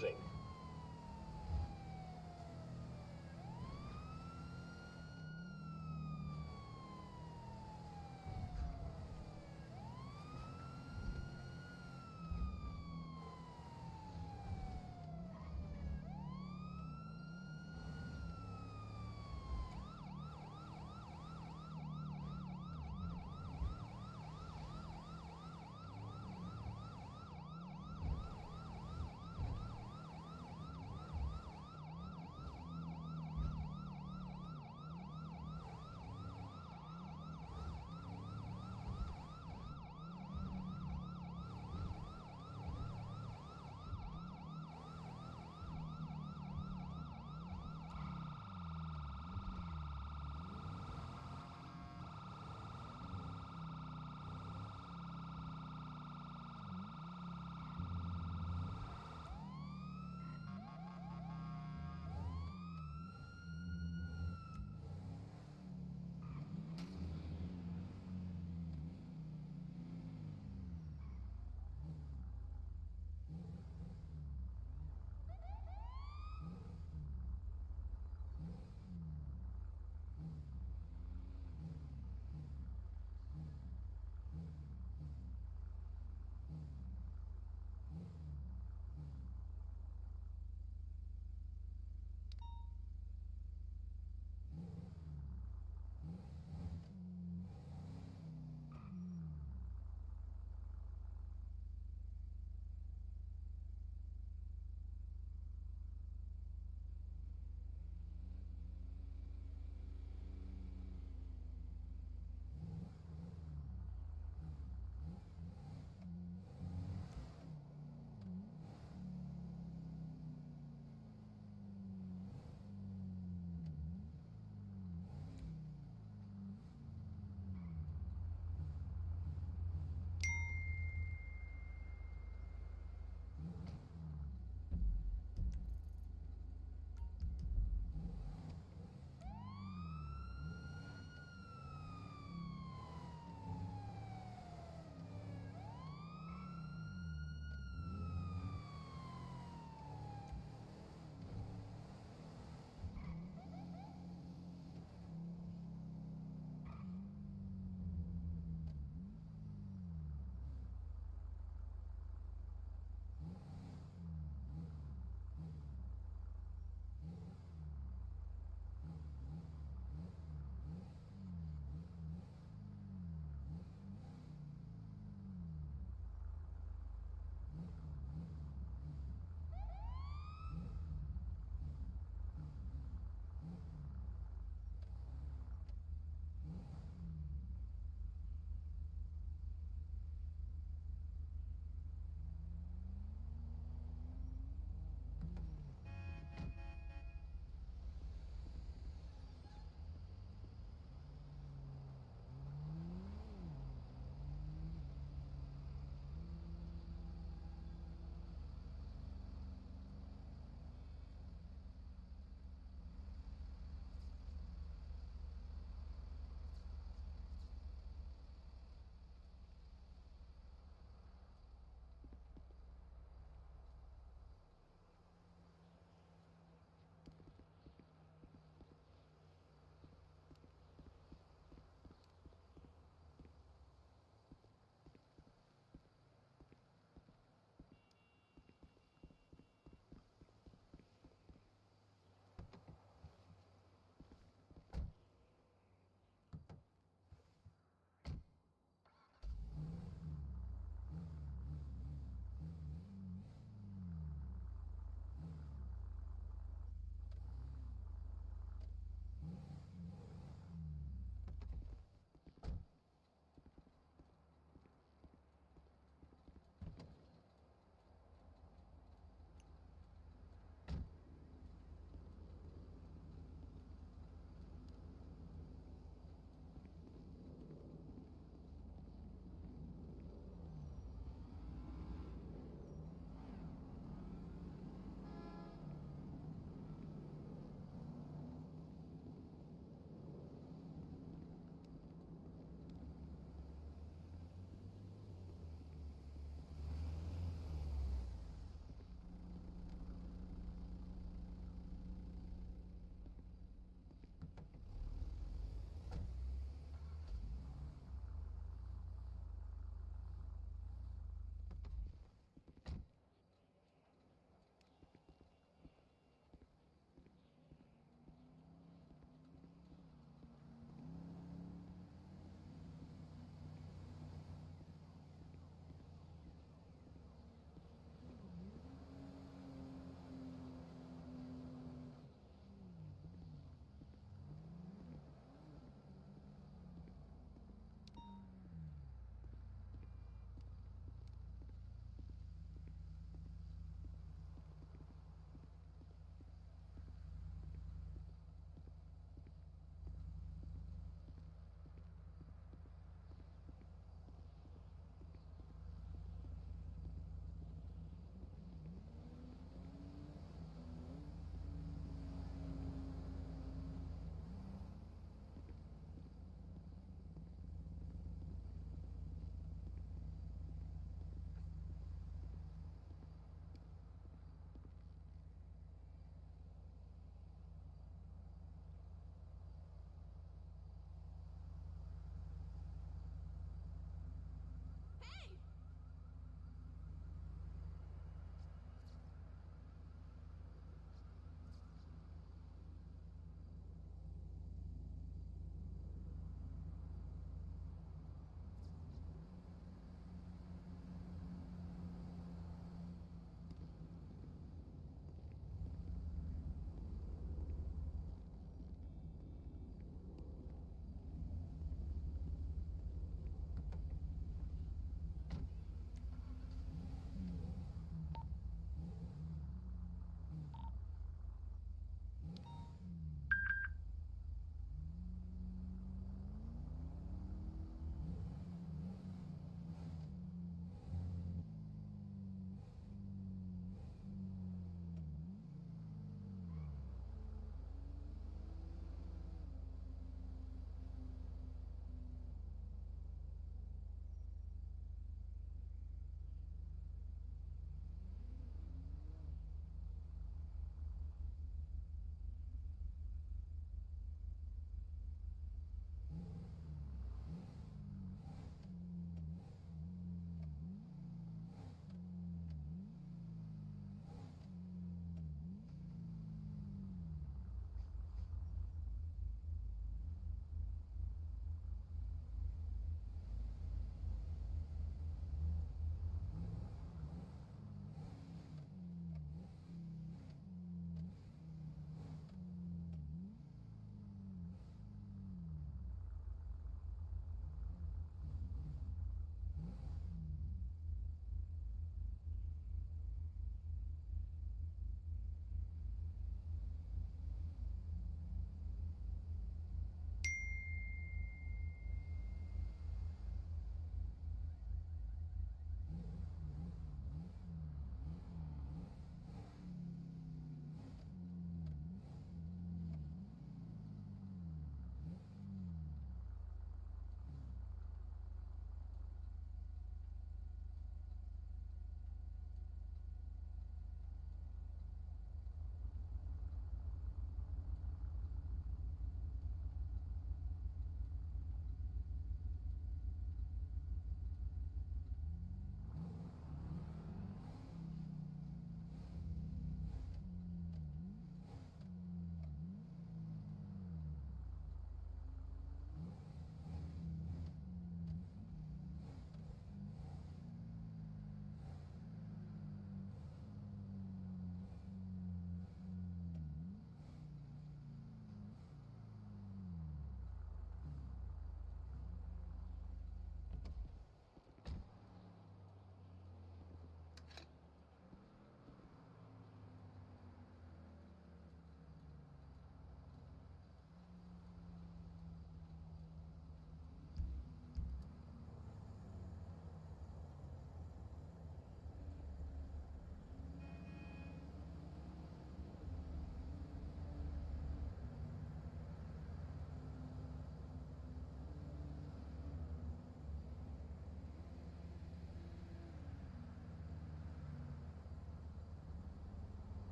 moving.